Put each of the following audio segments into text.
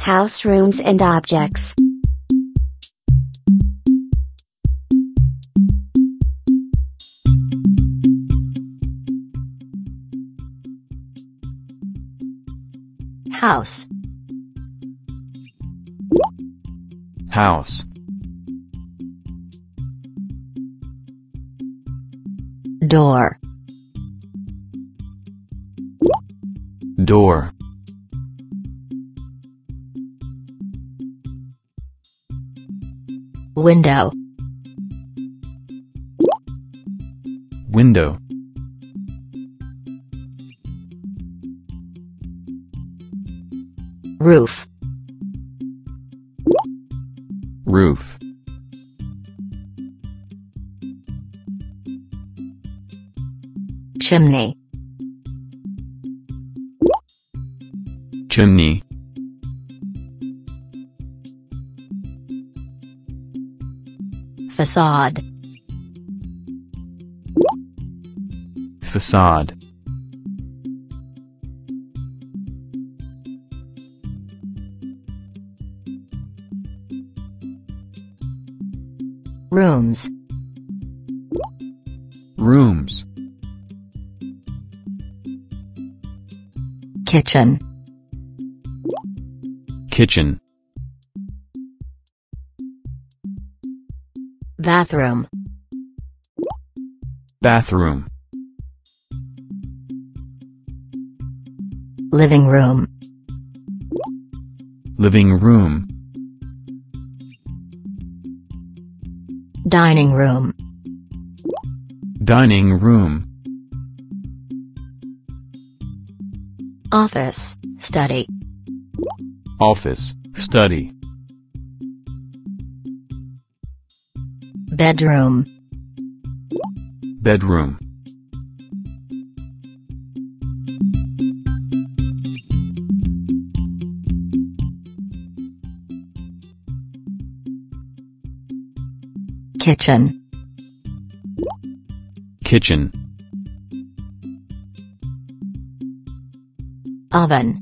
House rooms and objects. House. House. Door. Door. Window. Window. Roof. Roof. Chimney. Chimney. Facade. Facade. Rooms. Rooms. Kitchen. Kitchen. Bathroom. Bathroom. Living room. Living room. Dining room. Dining room. Office. Study. Office. Study. Bedroom. Bedroom. Kitchen. Kitchen. Oven.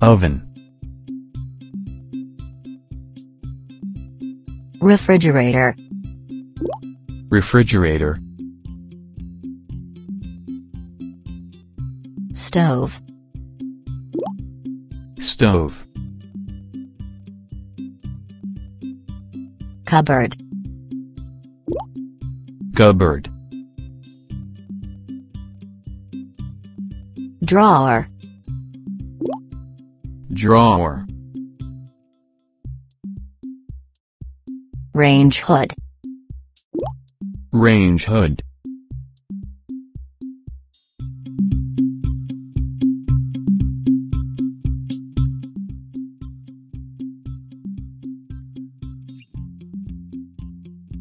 Oven. Refrigerator. Refrigerator. Stove. Stove. Cupboard. Cupboard. Drawer. Drawer. Range hood. Range hood.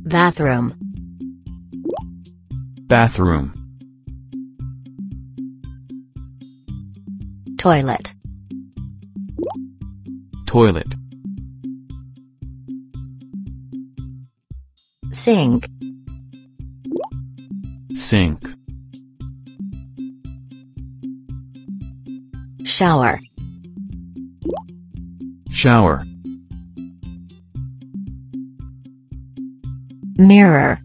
Bathroom. Bathroom. Toilet. Toilet. Sink. Sink. Shower. Shower. Mirror.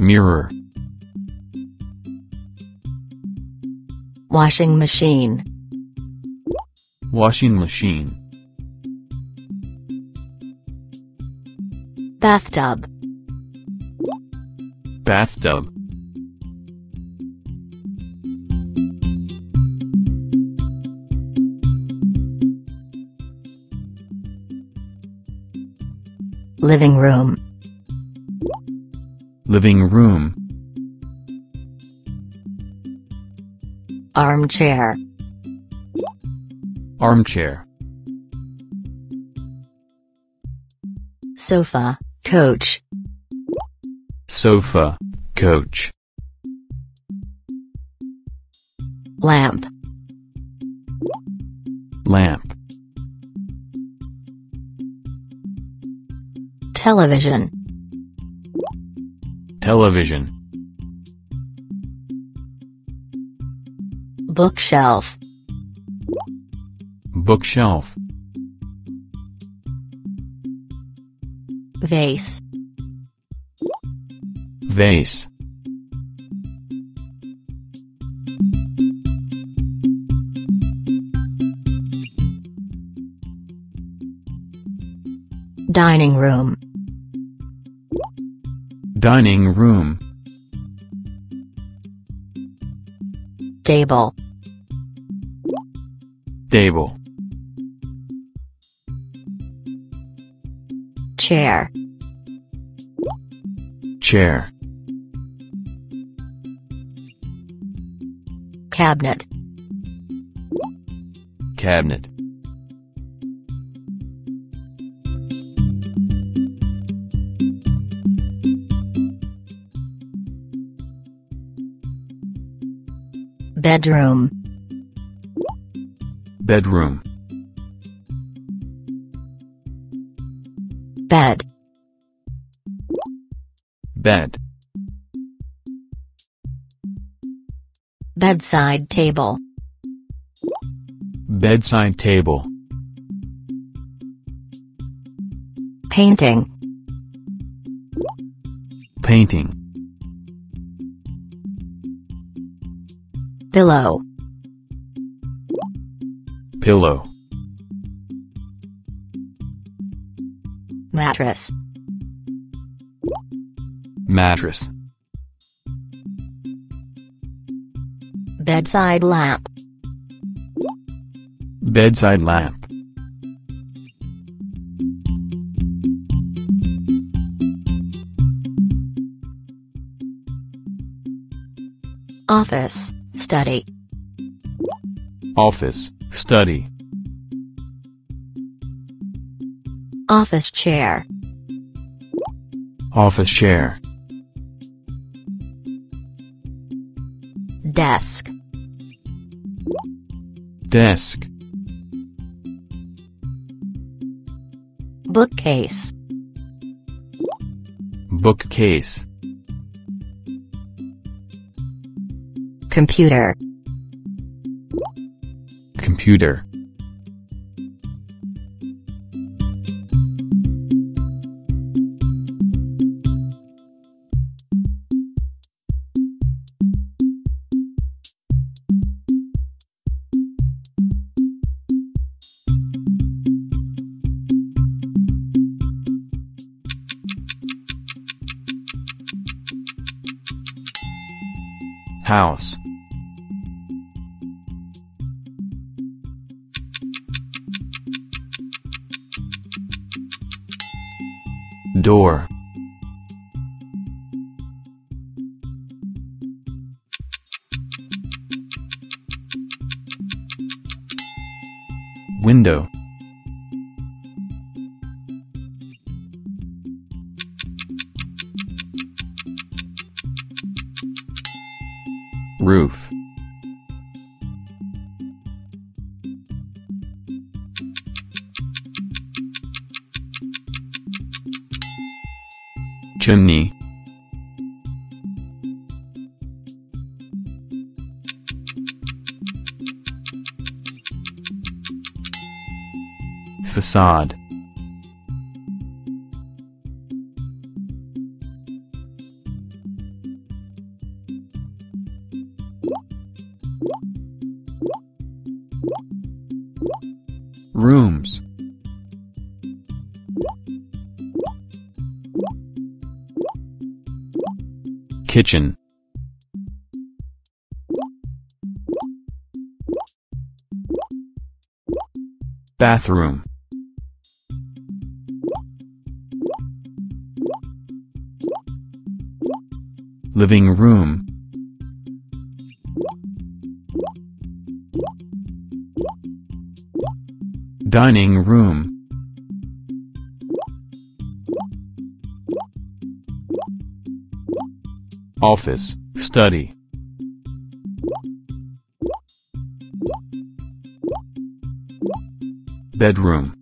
Mirror. Washing machine. Washing machine. Bathtub. Bathtub. Living room. Living room. Armchair. Armchair. Sofa. Coach. Sofa. Coach. Lamp. Lamp. Television. Television. Bookshelf. Bookshelf. Vase. Vase. Dining room. Dining room. Table. Table. Chair. Chair. Cabinet. Cabinet. Bedroom. Bedroom. Bed. Bed. Bedside table. Bedside table. Painting. Painting. Pillow. Pillow. Mattress. Mattress. Bedside lamp. Bedside lamp. Office. Study. Office. Study. Office chair. Office chair. Desk. Desk. Bookcase. Bookcase. Computer. Computer. House. Door. Window. Roof. Chimney. Facade. Rooms. Kitchen. Bathroom. Living room. Dining room. Office, study. Bedroom.